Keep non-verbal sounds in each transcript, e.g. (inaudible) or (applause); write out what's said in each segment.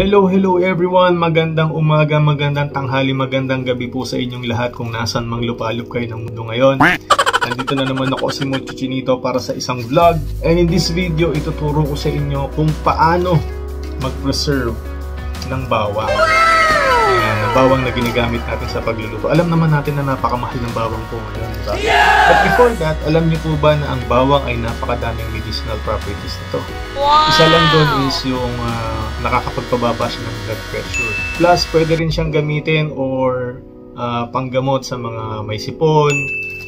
Hello, hello everyone! Magandang umaga, magandang tanghali, magandang gabi po sa inyong lahat kung nasan mang lupalop kayo ng mundo ngayon. Nandito na naman ako si Mocho Chinito para sa isang vlog. And in this video, ituturo ko sa inyo kung paano mag-preserve ng bawang. Bawang na ginagamit natin sa pagluluto. Alam naman natin na napakamahal ng bawang po ngayon. Diba? But before that, alam niyo po ba na ang bawang ay napakadaming medicinal properties nito? Isa lang doon is yung uh, nakakapagpababa siya ng blood pressure. Plus, pwede rin siyang gamitin or uh, panggamot sa mga may sipon.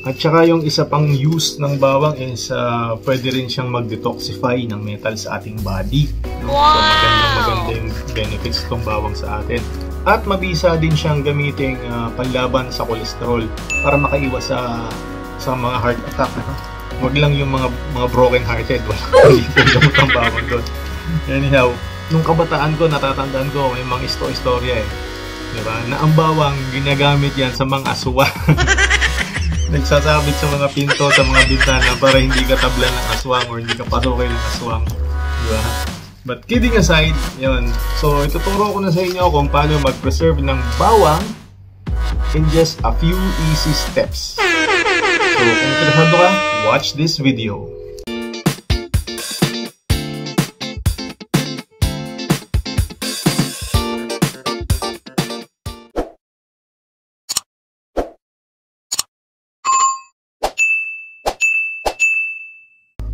At saka yung isa pang use ng bawang is uh, pwede rin siyang mag-detoxify ng metal sa ating body. No? So magandang maganda yung benefits itong bawang sa atin. At mabisa din siyang gamiting uh, panlaban sa kolesterol para makaiwas sa sa mga heart attack. No? Huwag lang yung mga mga broken hearted. (laughs) Wala ang bawang doon. Anyhow, nung kabataan ko, natatandaan ko, may mga isto-istorya eh. Diba? Na ang bawang, ginagamit yan sa mga aswa. (laughs) Nagsasabit sa mga pinto, sa mga bintana para hindi ka tablan ng aswang or hindi ka pasukin ng aswang. Diba? But kidding aside, yun. So, ituturo ko na sa inyo kung paano mag-preserve ng bawang in just a few easy steps. So, kung interesado ka, watch this video.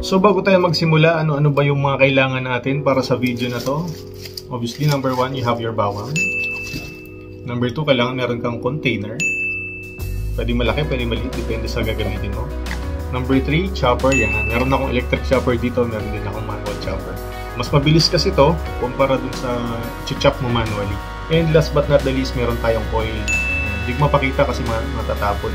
So bago tayo magsimula, ano-ano ba yung mga kailangan natin para sa video na to? Obviously, number one, you have your bawang. Number two, kailangan meron kang container. Pwede malaki, pwede maliit, depende sa gagamitin mo. Number three, chopper. Yan. Meron akong electric chopper dito, meron din akong manual chopper. Mas mabilis kasi to kumpara dun sa chop mo manually. And last but not the least, meron tayong oil. Hindi mapakita kasi matatapon.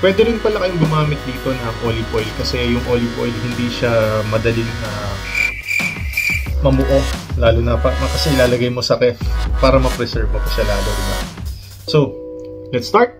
Pwede rin pala kayong gumamit dito ng olive oil kasi yung olive oil hindi siya madaling uh, mamuo lalo na pa kasi ilalagay mo sa ref para ma-preserve mo pa siya lalo diba? So, let's start!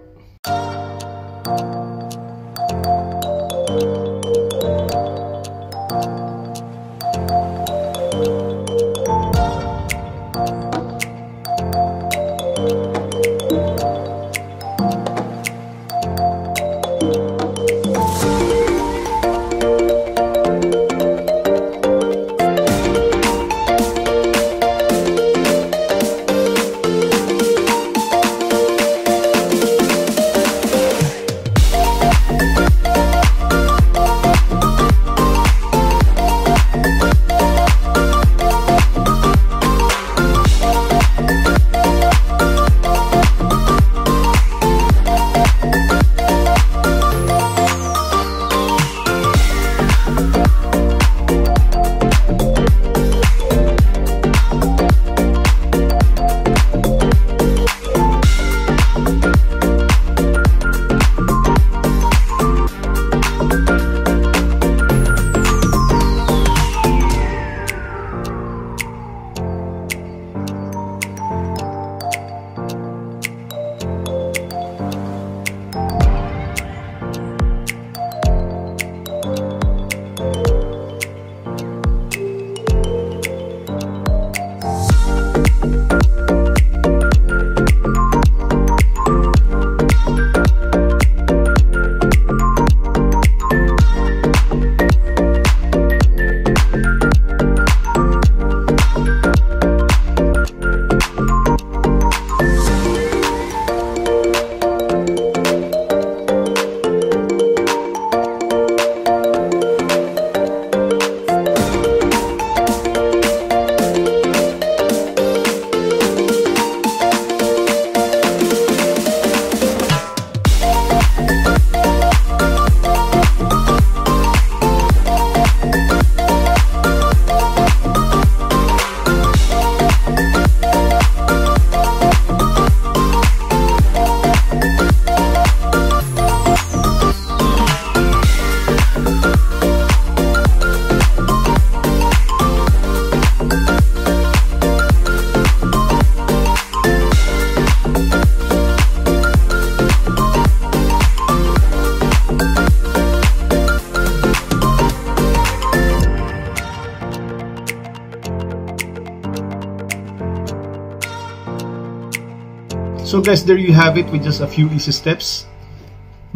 So guys, there you have it with just a few easy steps.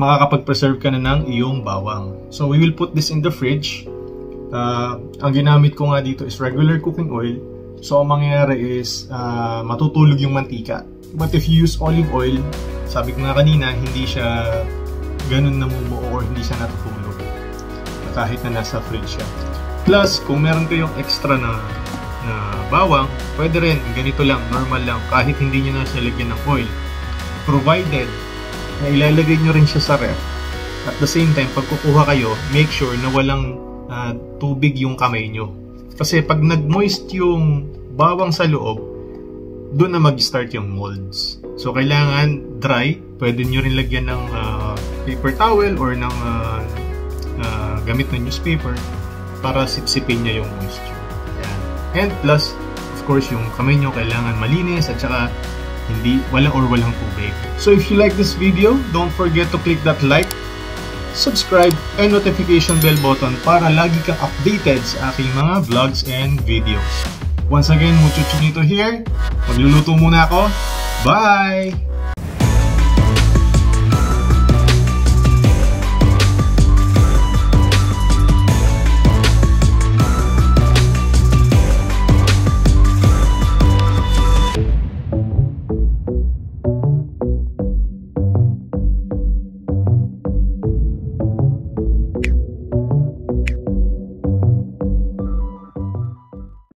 Makakapag-preserve ka na ng iyong bawang. So we will put this in the fridge. Uh, ang ginamit ko nga dito is regular cooking oil. So ang mangyayari is uh, matutulog yung mantika. But if you use olive oil, sabi ko nga kanina, hindi siya ganun namumuo or hindi siya natutulog. Kahit na nasa fridge siya. Plus, kung meron kayong extra na na bawang, pwede rin, ganito lang, normal lang, kahit hindi nyo na siya lagyan ng oil. Provided na ilalagay nyo rin siya sa ref. At the same time, pag kukuha kayo, make sure na walang uh, tubig yung kamay nyo. Kasi pag nag-moist yung bawang sa loob, doon na mag-start yung molds. So, kailangan dry. Pwede nyo rin lagyan ng uh, paper towel or ng uh, uh, gamit na newspaper para sipsipin niya yung moisture. And plus, of course, yung kamay nyo kailangan malinis at saka hindi, wala or walang tubig. So if you like this video, don't forget to click that like, subscribe, and notification bell button para lagi kang updated sa aking mga vlogs and videos. Once again, Mucho Chinito here. Magluluto muna ako. Bye!